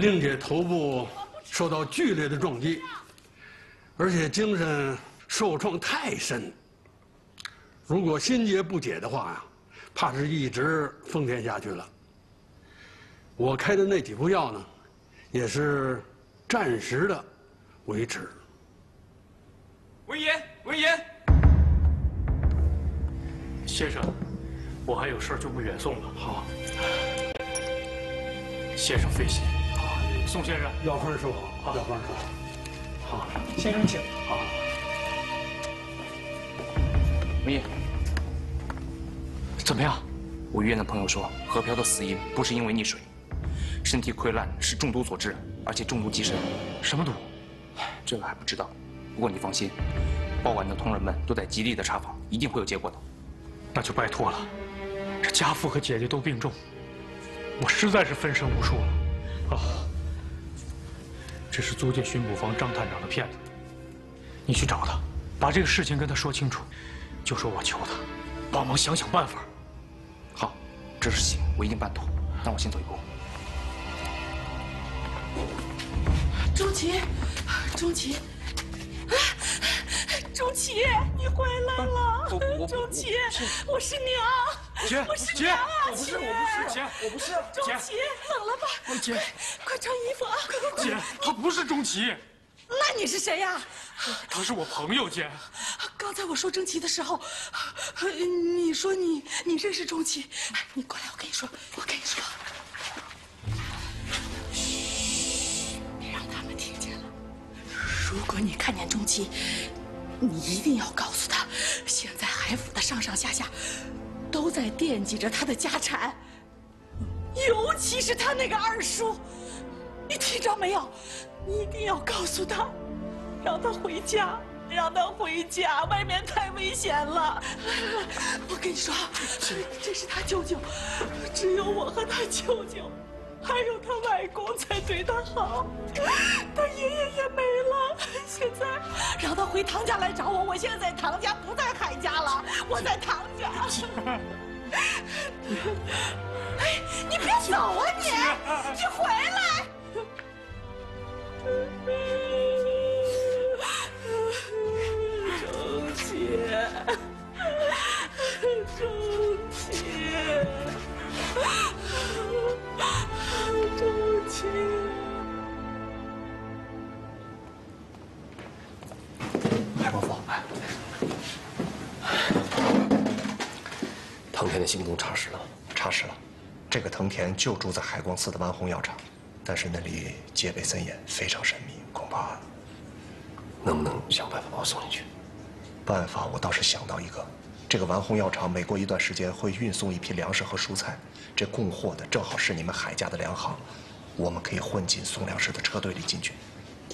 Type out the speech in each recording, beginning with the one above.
令姐头部受到剧烈的撞击，而且精神受创太深。如果心结不解的话呀，怕是一直疯癫下去了。我开的那几副药呢，也是暂时的维持。文言，文言，先生，我还有事就不远送了。好，先生费心。好，宋先生，药方收好，药方收好。好，先生请。好。文义，怎么样？我医院的朋友说，何飘的死因不是因为溺水，身体溃烂是中毒所致，而且中毒极深。什么毒？这个还不知道。不过你放心，报馆的同仁们都在极力的查访，一定会有结果的。那就拜托了。这家父和姐姐都病重，我实在是分身无术了。啊，这是租界巡捕房张探长的骗子。你去找他，把这个事情跟他说清楚，就说我求他，帮忙想想办法。好，这事情我一定办妥。那我先走一步。钟琪，钟琪。钟琪，你回来了！钟琪，我是娘，姐，我是娘啊！我不是，我不是，姐，我不是，钟琪，冷了吧？姐，快穿衣服啊！姐，他不是钟琪。那你是谁呀？他是我朋友，姐。刚才我说钟琪的时候，你说你你认识钟琪？你过来，我跟你说，我跟你说。嘘，别让他们听见了。如果你看见钟琪，你一定要告诉他，现在海府的上上下下都在惦记着他的家产，尤其是他那个二叔。你听着没有？你一定要告诉他，让他回家，让他回家，外面太危险了。我跟你说，这是他舅舅，只有我和他舅舅，还有他外公才对他好，他爷爷也没了。现在让他回唐家来找我，我现在在唐家，不在海家了，我在唐家。哎，你别走啊你，你回行踪查实了，查实了，这个藤田就住在海光寺的丸红药厂。但是那里戒备森严，非常神秘，恐怕能不能想办法把我送进去？办法我倒是想到一个，这个丸红药厂每过一段时间会运送一批粮食和蔬菜，这供货的正好是你们海家的粮行，我们可以混进送粮食的车队里进去。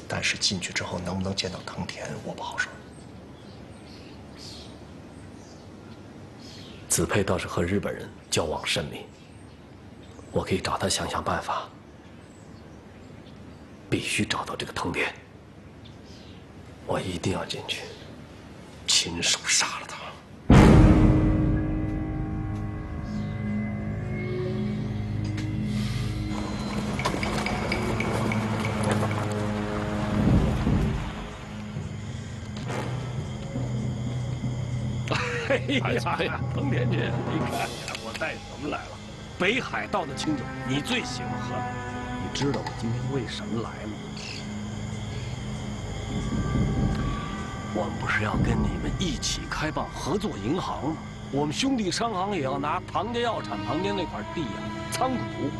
但是进去之后能不能见到藤田，我不好说。子佩倒是和日本人交往甚密，我可以找他想想办法。必须找到这个藤田，我一定要进去，亲手杀了哎呀呀，藤田君，你看我带什么来了？北海道的清酒，你最喜欢喝。你知道我今天为什么来吗？我们不是要跟你们一起开办合作银行吗？我们兄弟商行也要拿唐家药厂旁边那块地呀，仓库。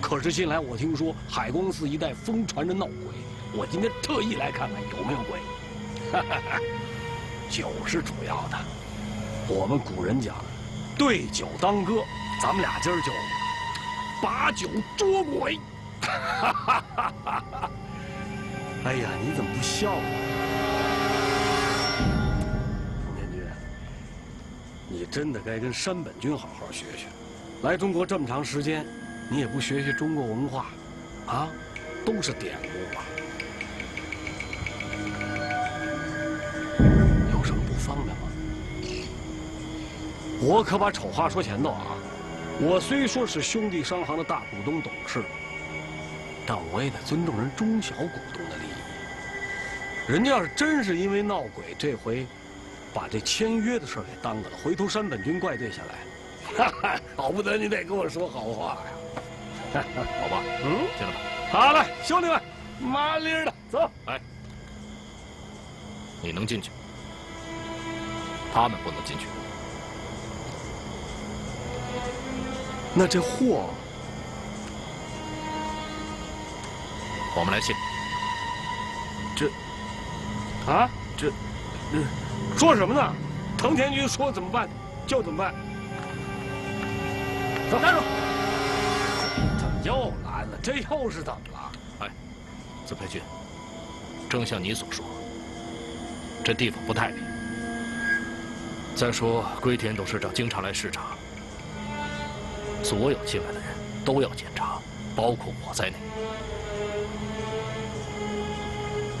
可是近来我听说海光寺一带疯传着闹鬼，我今天特意来看看有没有鬼。酒是主要的，我们古人讲，对酒当歌，咱们俩今儿就把酒捉鬼。哎呀，你怎么不笑呢？冯天军，你真的该跟山本君好好学学。来中国这么长时间，你也不学学中国文化，啊，都是典故啊。有什么不方便吗？我可把丑话说前头啊，我虽说是兄弟商行的大股东董事。但我也得尊重人中小股东的利益。人家要是真是因为闹鬼，这回把这签约的事儿给耽搁了，回头山本君怪罪下来，哈哈，好不得你得跟我说好话呀。好吧，嗯，进来吧。好嘞，兄弟们，麻利儿的走。哎，你能进去，他们不能进去。那这货，我们来信。这，啊，这，嗯，说什么呢？藤田君说怎么办就怎么办。走，站住！怎么又来了？这又是怎么了？哎，子培君，正像你所说，这地方不太平。再说龟田董事长经常来视察，所有进来的人都要检查，包括我在内。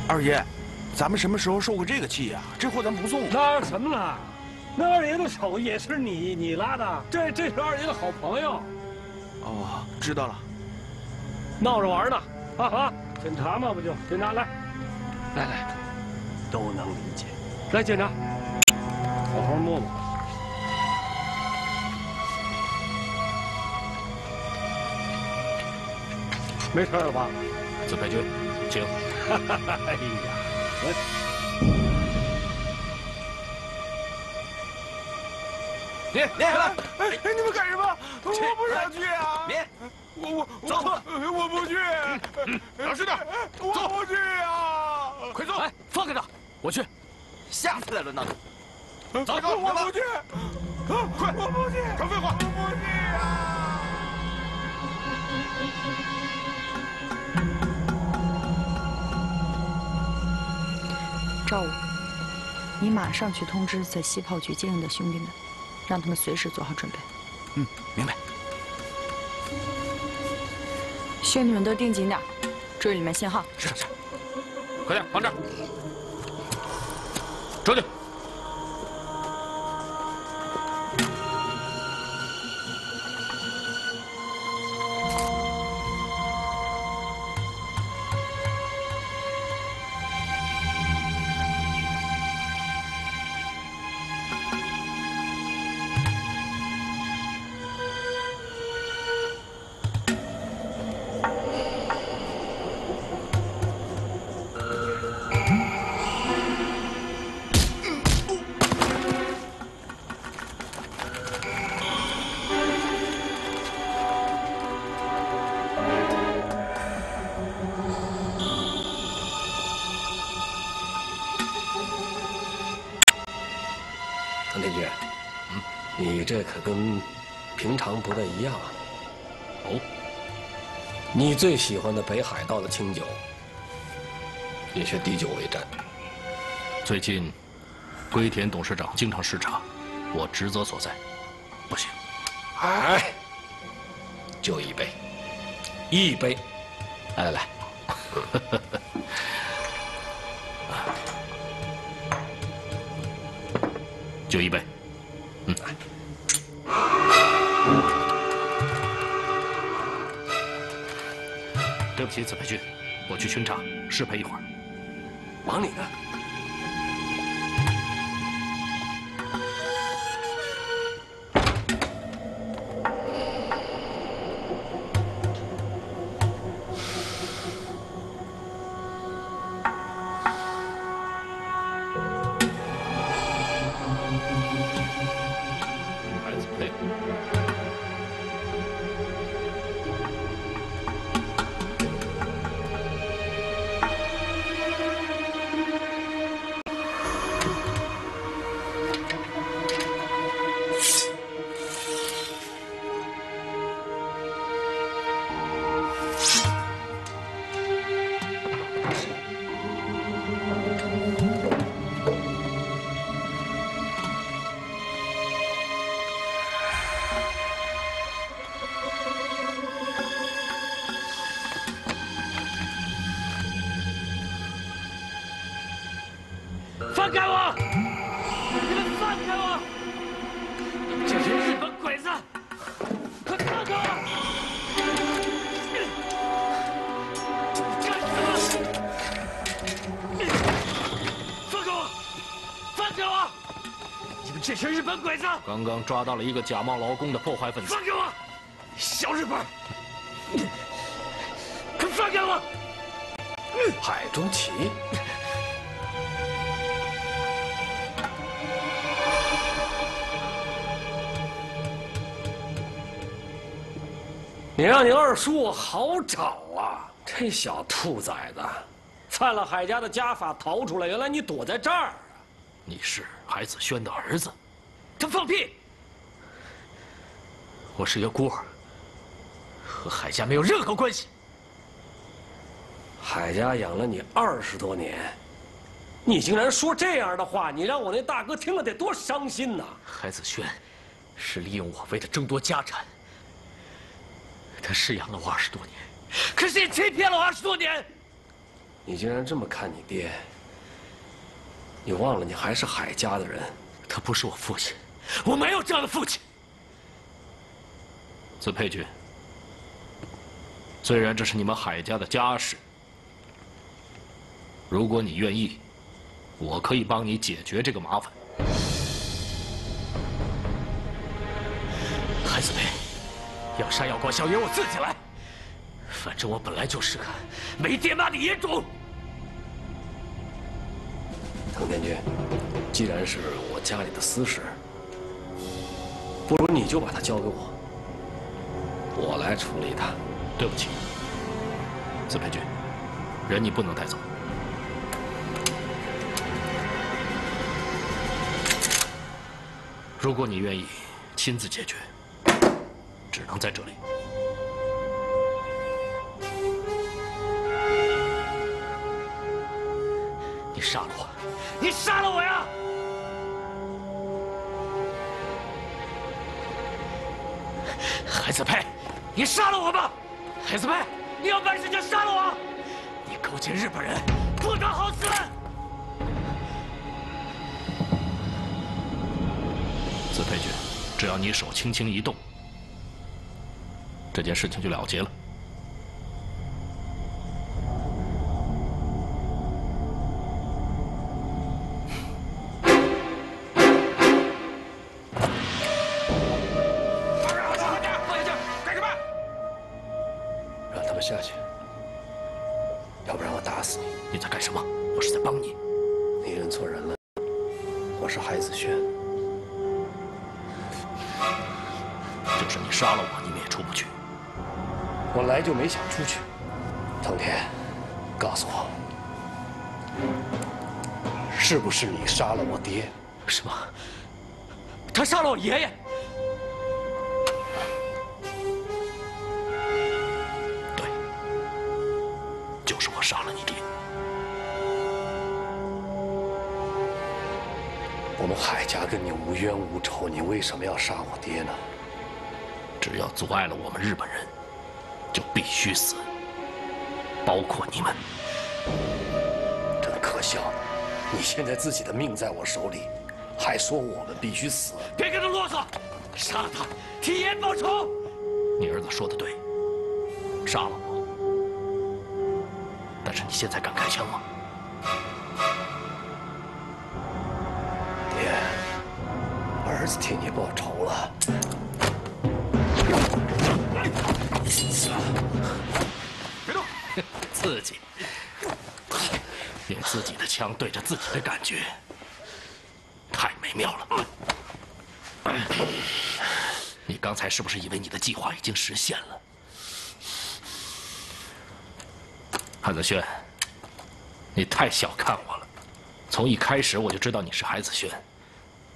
二爷，咱们什么时候受过这个气呀？这货咱不送了。那什么了？那二爷的手也是你你拉的，这这是二爷的好朋友。哦，知道了。闹着玩呢，啊啊！检查嘛，不就检查来，来来，都能理解。来检查，好好摸摸。没事了吧？自培军，请。哎呀，别别来！哎，你们干什么？我不想去啊！别，我我走，我不去。老实点，我不去啊！快走！哎，放开他，我去。下次再轮到你。走，我不去。快，我不去。少废话！我不去啊！赵武，你马上去通知在西炮局接应的兄弟们，让他们随时做好准备。嗯，明白。兄弟们都盯紧点，注意里面信号。是是。快点，放这儿。出去。这可跟平常不太一样啊。哦，你最喜欢的北海道的清酒，也却滴酒为战。最近，龟田董事长经常视察，我职责所在，不行。哎，就一杯，一杯，来来来。就一杯，对不起，子培军，我去巡查，失陪一会儿。忙你的。刚刚抓到了一个假冒劳工的破坏分子。放开我！小日本！快放开我！海中奇。你让你二叔好找啊！这小兔崽子，犯了海家的家法逃出来，原来你躲在这儿啊！你是海子轩的儿子？他放屁！我是一个孤儿，和海家没有任何关系。海家养了你二十多年，你竟然说这样的话，你让我那大哥听了得多伤心呐！海子轩是利用我为了争夺家产。他是养了我二十多年，可是也欺骗了我二十多年。你竟然这么看你爹？你忘了你还是海家的人？他不是我父亲，我没有这样的父亲。子佩君，虽然这是你们海家的家事，如果你愿意，我可以帮你解决这个麻烦。海子佩。要杀要剐，小爷我自己来。反正我本来就是个没爹妈的野种。滕天君，既然是我家里的私事，不如你就把他交给我，我来处理他。对不起，子佩君，人你不能带走。如果你愿意亲自解决。只能在这里。你杀了我！你杀了我你杀了我吧！黑子们，你有本事就杀了我！你勾结日本人，不得好死！子佩君，只要你手轻轻一动。这件事情就了结了。就是你杀了我，你们也出不去。我来就没想出去，藤田，告诉我，是不是你杀了我爹？什么？他杀了我爷爷？对，就是我杀了你爹。我们海家跟你无冤无仇，你为什么要杀我爹呢？只要阻碍了我们日本人。就必须死，包括你们。真可笑！你现在自己的命在我手里，还说我们必须死？别跟他啰嗦，杀了他，替爷报仇。你儿子说的对，杀了我。但是你现在敢开枪吗？爹，儿子替你报仇了。枪对着自己的感觉，太美妙了。你刚才是不是以为你的计划已经实现了？韩子轩，你太小看我了。从一开始我就知道你是孩子轩，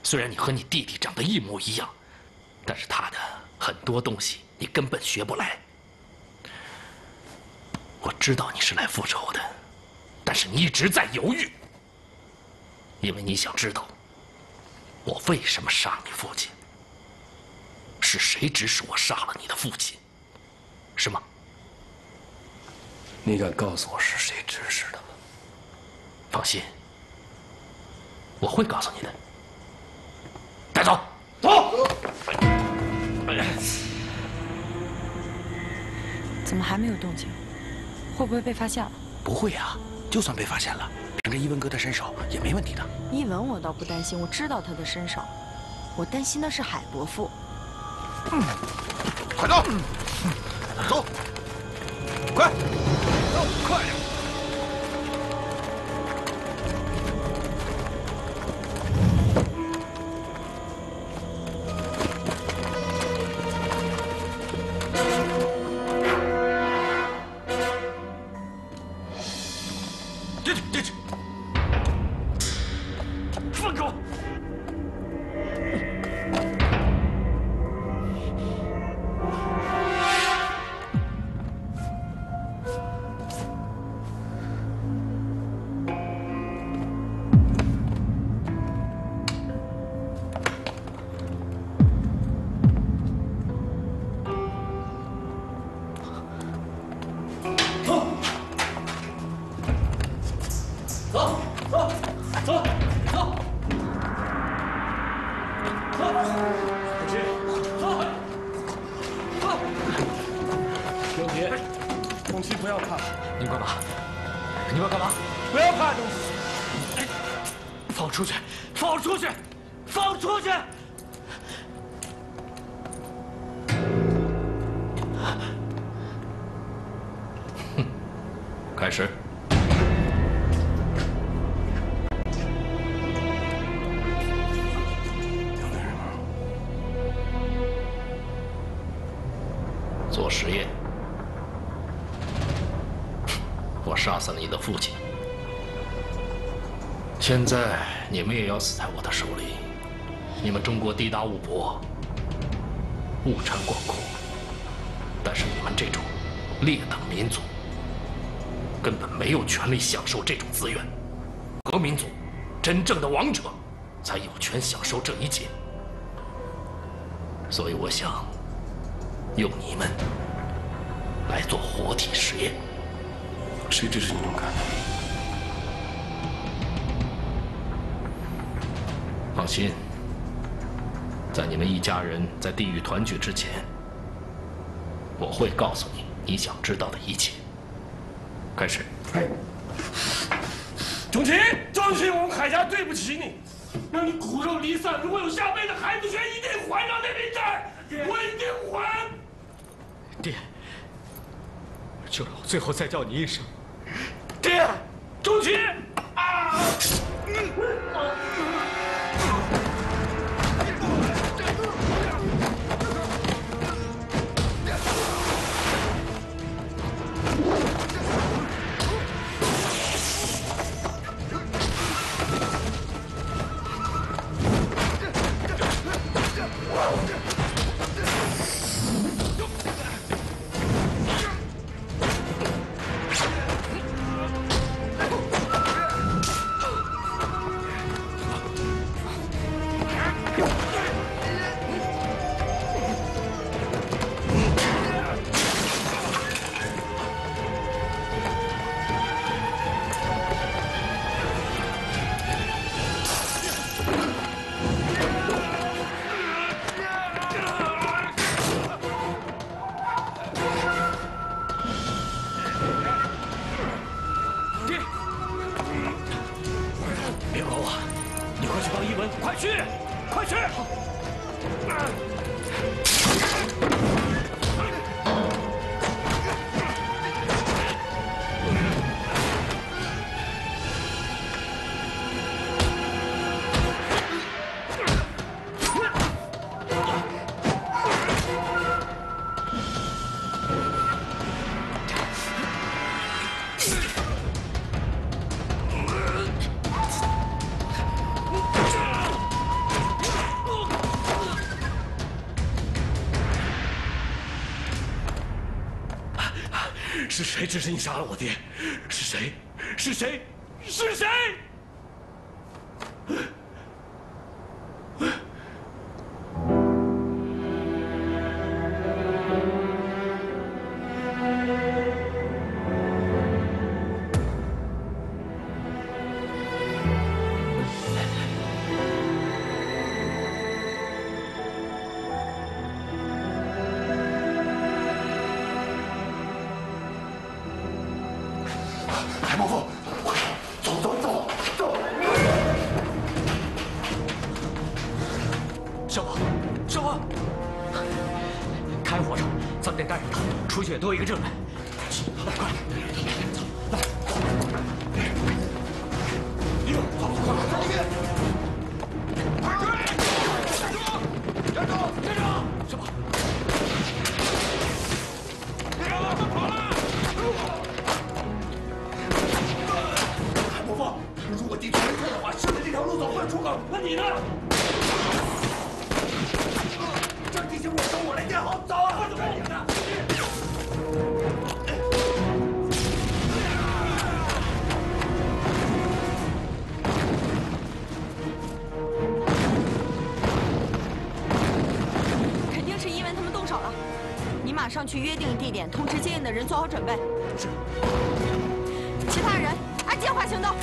虽然你和你弟弟长得一模一样，但是他的很多东西你根本学不来。我知道你是来复仇的，但是你一直在犹豫，因为你想知道我为什么杀你父亲，是谁指使我杀了你的父亲，是吗？你敢告诉我是谁指使的吗？放心，我会告诉你的。带走，走。怎么还没有动静？会不会被发现了？不会呀，就算被发现了，凭着伊文哥的身手也没问题的。伊文我倒不担心，我知道他的身手。我担心的是海伯父。嗯快走，走，快，走，快点！的父亲，现在你们也要死在我的手里。你们中国地大物博，物产广阔，但是你们这种劣等民族根本没有权利享受这种资源。革民族，真正的王者，才有权享受这一切。所以我想用你们来做活体实验。谁指使你这么干的？放心，在你们一家人在地狱团聚之前，我会告诉你你想知道的一切。开始。钟情，钟情，我们海家对不起你，让你骨肉离散。如果有下辈子，孩子权一定还上那笔债，我一定还。爹，就让我最后再叫你一声爹，钟情。啊！爹，是谁指使你杀了我爹？是谁？是谁？是谁？形我走，我来建好，走啊！快走！肯定是因为他们动手了。你马上去约定地点，通知接应的人做好准备。是。其他人按计划行动。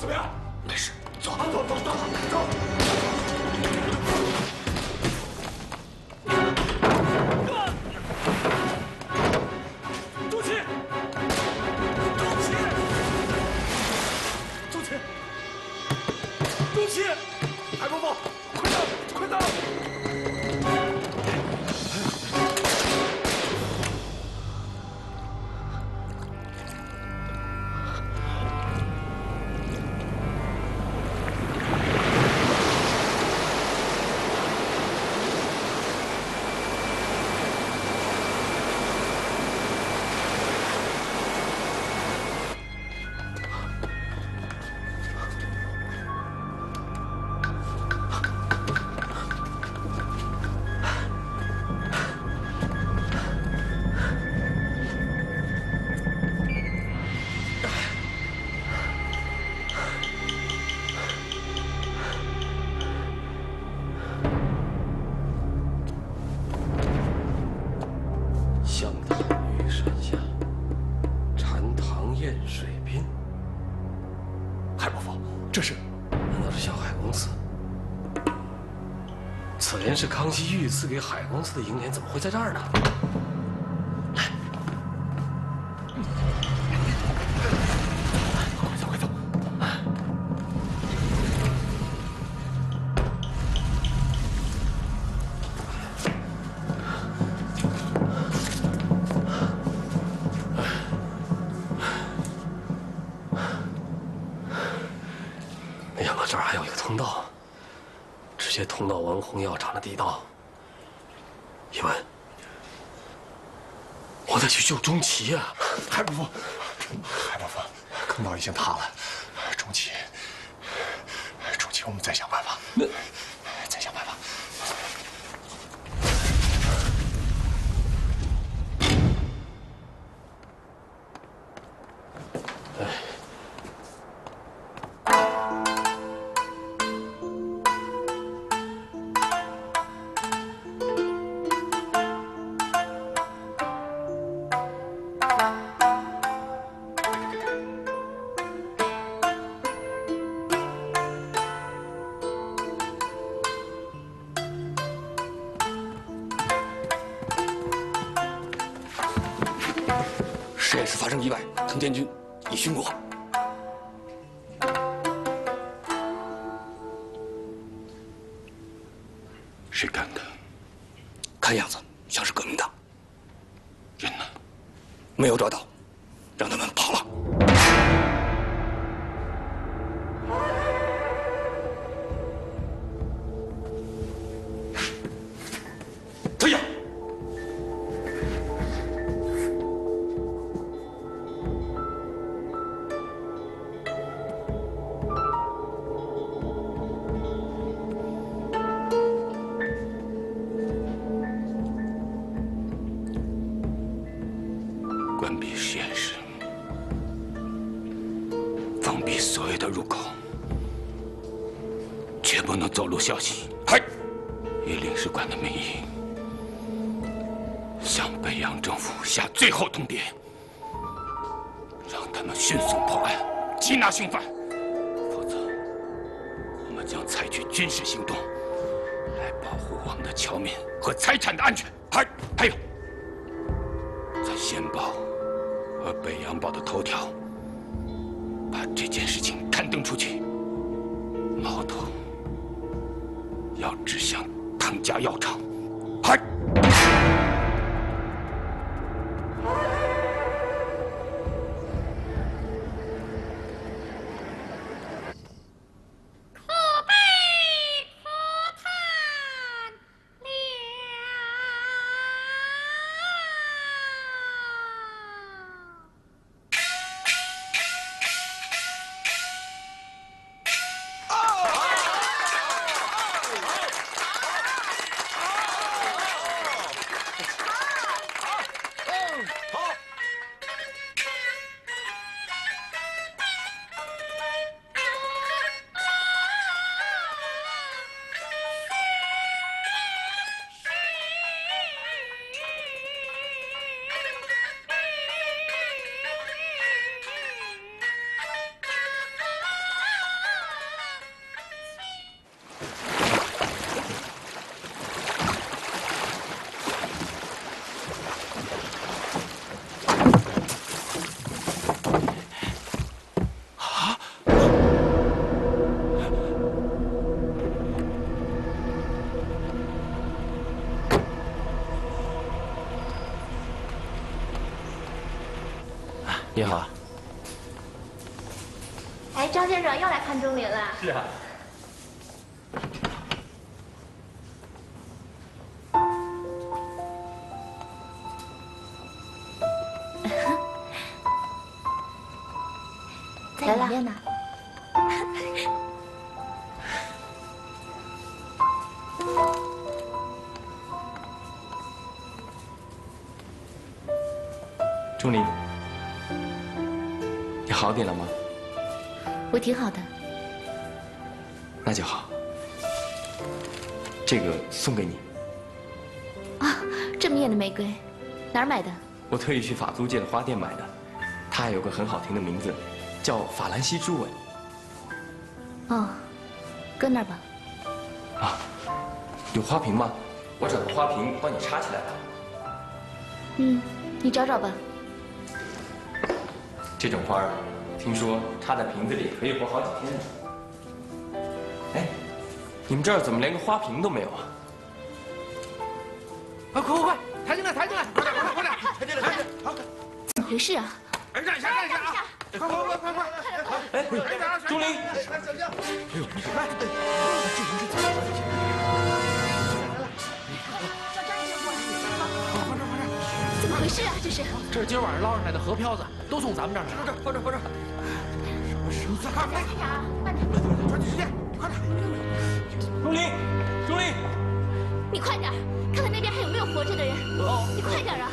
怎么样？没事，走，走，走，走，走。公司？此联是康熙御赐给海公司的楹联，怎么会在这儿呢？钟琪啊！海伯父，海伯父，坑道已经塌了，钟琪，钟琪，我们再想办法。那实验室发生意外，藤田君已殉国。谁干的？看样子像是革命党。人呢？没有找到，先报》和《北洋报》的头条，把这件事情刊登出去，矛头要指向唐家药厂。张先生又来看钟林了。是啊。特意去法租界的花店买的，它还有个很好听的名字，叫法兰西猪吻。哦，搁那儿吧。啊，有花瓶吗？我找个花瓶帮你插起来吧。嗯，你找找吧。这种花儿，听说插在瓶子里可以活好几天呢。哎，你们这儿怎么连个花瓶都没有啊？快快快，回事啊？哎，让一下，让一下啊！快快快快快！哎，钟离，小心！哎呦，你快！这人是怎么了？怎么回事啊？这是？这是今晚上捞上来的河漂子，都送咱们这儿来。这这，放这放这。什么事？快快点啊！慢点，抓紧时间，快点！钟离，钟离，你快点，看看那边还有没有活着的人。哦，你快点啊！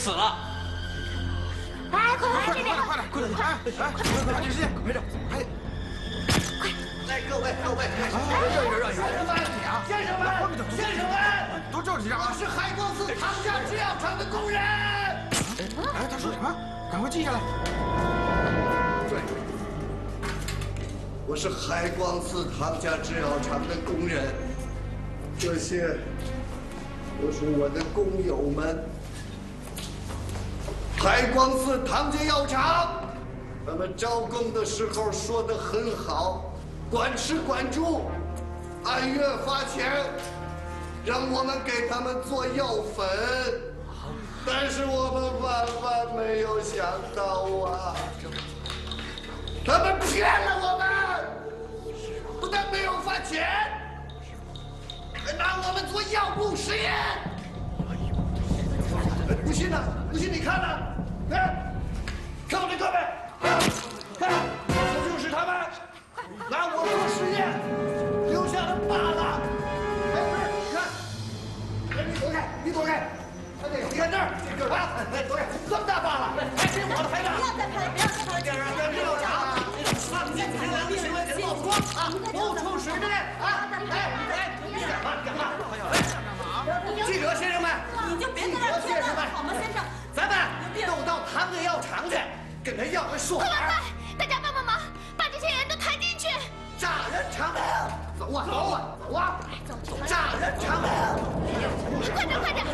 死了。哎，快快这边！快点，快点，快点！哎，快快抓紧时间，快点，快！快！来，各位各位，让一让，让一让！先生们，先生们，都这几张啊！我是海光寺唐家制药厂的工人。哎，他说什么？赶快记下来。对，我是海光寺唐家制药厂的工人，这些都是我的工友们。海光寺唐家药厂，他们招工的时候说的很好，管吃管住，按月发钱，让我们给他们做药粉。但是我们万万没有想到啊，他们骗了我们，不但没有发钱。还拿我们做药物实验。不信呢？不信你看呢？看，看我这胳膊，看，这就是他们拿我做实验留下的疤了。哎，这儿你看，哎，你躲开，你躲开。哎，你看这儿，啊，哎，躲开，这么大疤了，还是我的。不要再拍了，不要再拍了，点儿啊，点儿要查，啊，你这两个行为给他曝光啊，不出水面啊，哎哎，你干嘛？你干嘛？记者先生们，你就别在那记者先生们，好吗，先生？咱们都到堂哥药厂去，跟他要个说法。快快快，大家帮帮忙，把这些人都抬进去。炸人偿命，走啊走啊走啊！炸人偿命，快点快点！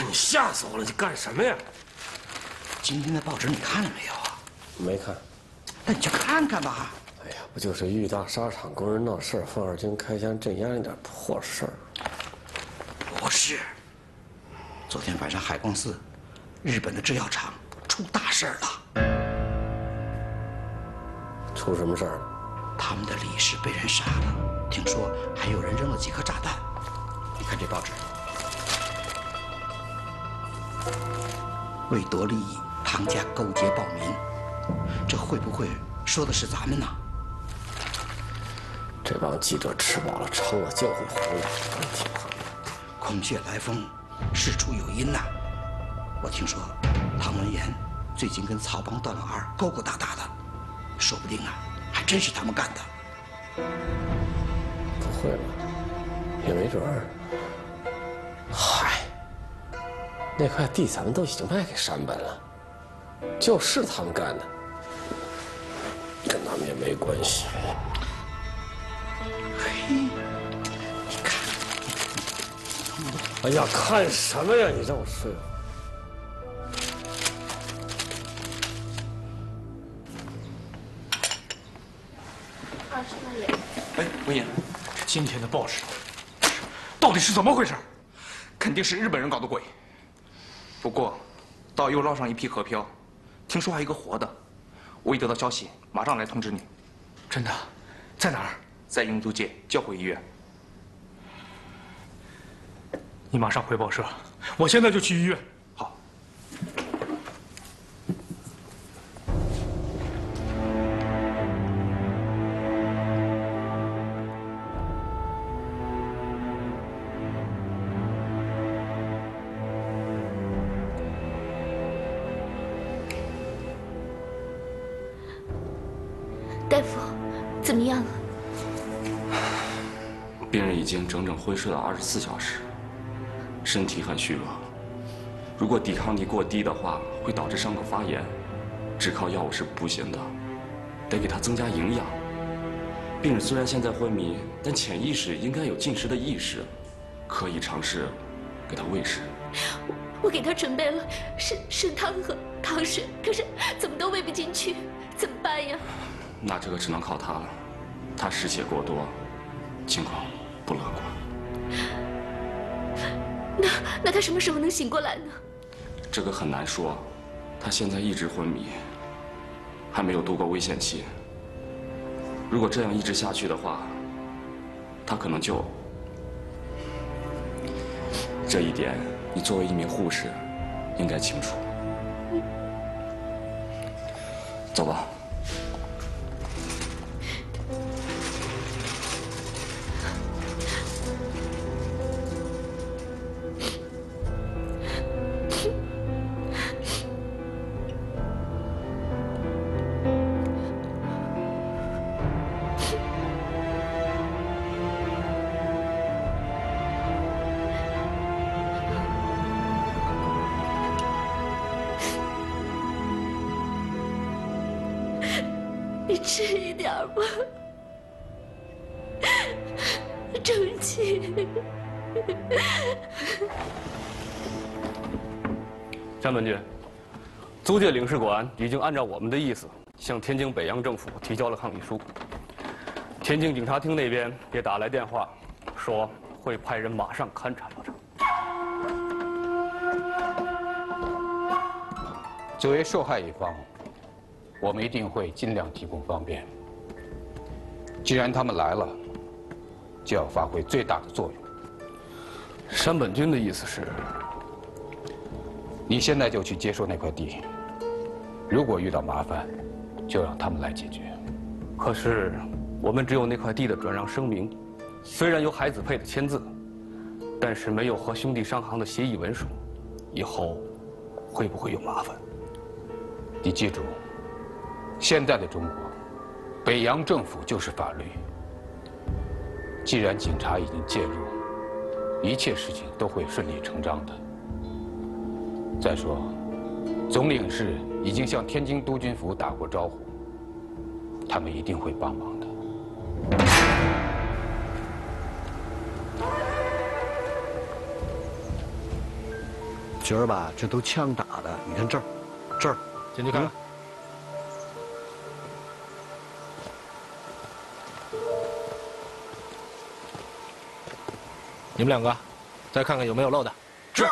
呀，你吓死我了！你干什么呀？今天的报纸你看了没有啊？没看。那你去看看吧。哎呀，不就是裕大沙厂工人闹事儿，放二军开枪镇压那点破事儿？不是，昨天晚上海光寺，日本的制药厂出大事儿了。出什么事儿了？他们的理事被人杀了，听说还有人扔了几颗炸弹。你看这报纸，为夺利益，唐家勾结暴民，这会不会说的是咱们呢？这帮记者吃饱了撑了就会胡来，问题不大。空穴来风，事出有因呐。我听说唐文言最近跟曹帮段老二勾勾搭搭的，说不定啊，还真是他们干的。不会吧？也没准儿。嗨，那块地咱们都已经卖给山本了，就是他们干的，跟他们也没关系。嘿，哎呀，看什么呀？你让我睡。哎，文英，今天的报纸到底是怎么回事？肯定是日本人搞的鬼。不过，倒又捞上一批河漂，听说还有一个活的。我一得到消息，马上来通知你。真的？在哪儿？在英租界教会医院。你马上回报社，我现在就去医院。睡了二十四小时，身体很虚弱。如果抵抗力过低的话，会导致伤口发炎，只靠药物是不行的，得给他增加营养。病人虽然现在昏迷，但潜意识应该有进食的意识，可以尝试给他喂食。我我给他准备了参参汤和糖水，可是怎么都喂不进去，怎么办呀？那这个只能靠他了，他失血过多，情况不乐观。那那他什么时候能醒过来呢？这个很难说，他现在一直昏迷，还没有度过危险期。如果这样一直下去的话，他可能就这一点。你作为一名护士应该清楚。走吧。租界领事馆已经按照我们的意思向天津北洋政府提交了抗议书。天津警察厅那边也打来电话，说会派人马上勘察到场。作为受害一方，我们一定会尽量提供方便。既然他们来了，就要发挥最大的作用。山本君的意思是，你现在就去接收那块地。如果遇到麻烦，就让他们来解决。可是，我们只有那块地的转让声明，虽然有海子佩的签字，但是没有和兄弟商行的协议文书，以后会不会有麻烦？你记住，现在的中国，北洋政府就是法律。既然警察已经介入，一切事情都会顺理成章的。再说，总领事已经向天津督军府打过招呼，他们一定会帮忙的。今儿吧，这都枪打的，你看这儿，这儿，进去看看。你们两个，再看看有没有漏的。这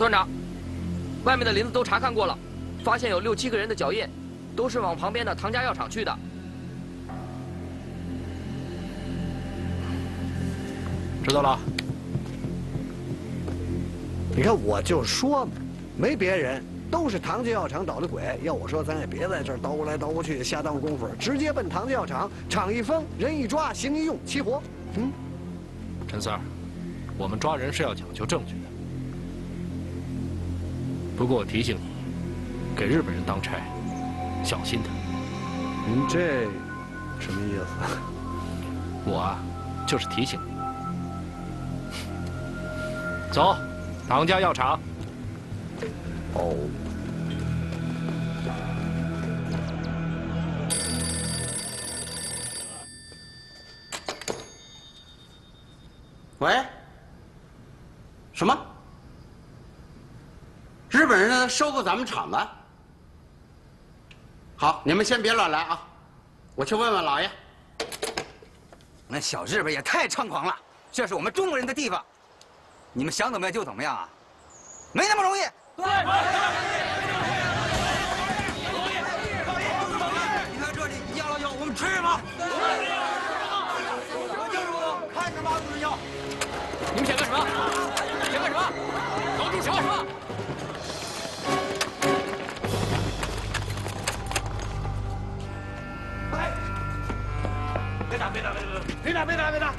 团长，外面的林子都查看过了，发现有六七个人的脚印，都是往旁边的唐家药厂去的。知道了。你看，我就说嘛，没别人，都是唐家药厂捣的鬼。要我说，咱也别在这儿叨咕来叨咕去，瞎耽误功夫，直接奔唐家药厂，厂一封，人一抓，刑一用，齐活。嗯，陈三儿，我们抓人是要讲究证据的。不过我提醒你，给日本人当差，小心点。您这什么意思？我啊，就是提醒你。走，唐家药厂。哦。喂？什么？日本人呢收购咱们厂子？好，你们先别乱来啊，我去问问老爷。那小日本也太猖狂了，这是我们中国人的地方，你们想怎么样就怎么样啊，没那么容易。对。你看这里压了药，我们吃吗？就是不看着马主任要。你们想干什么？想干什么？给我住手！别别打，别打，别打，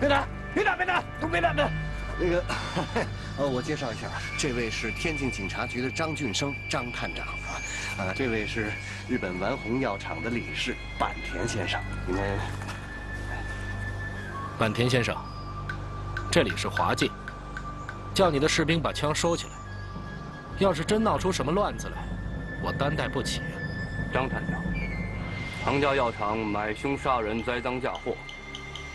别打，别打，别打，别打，都别打，别打。那个，呃，我介绍一下，这位是天津警察局的张俊生，张探长啊，啊，这位是日本丸红药厂的理事坂田先生，你们。坂田先生，这里是华界，叫你的士兵把枪收起来。要是真闹出什么乱子来，我担待不起。张探长，唐家药厂买凶杀人、栽赃嫁祸，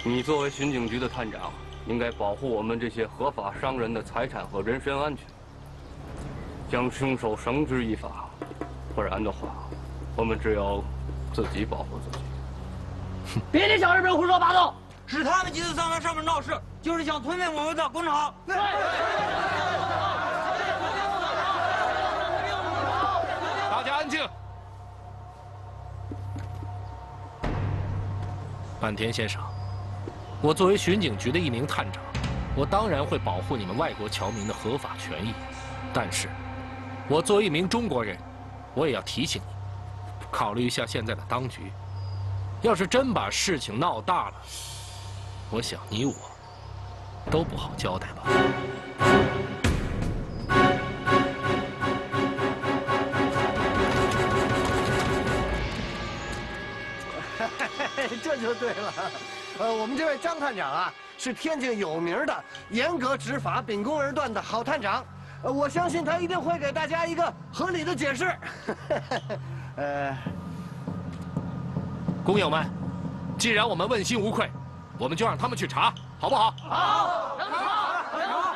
你作为巡警局的探长，应该保护我们这些合法商人的财产和人身安全，将凶手绳之以法，不然的话，我们只有自己保护自己。别听小日本胡说八道，是他们几次在那上面闹事，就是想吞并我们的工厂。大坂田先生，我作为巡警局的一名探长，我当然会保护你们外国侨民的合法权益。但是，我作为一名中国人，我也要提醒你，考虑一下现在的当局。要是真把事情闹大了，我想你我都不好交代吧。就对了。呃，我们这位张探长啊，是天津有名的严格执法、秉公而断的好探长。呃，我相信他一定会给大家一个合理的解释。呃，工友们，既然我们问心无愧，我们就让他们去查，好不好？好，让他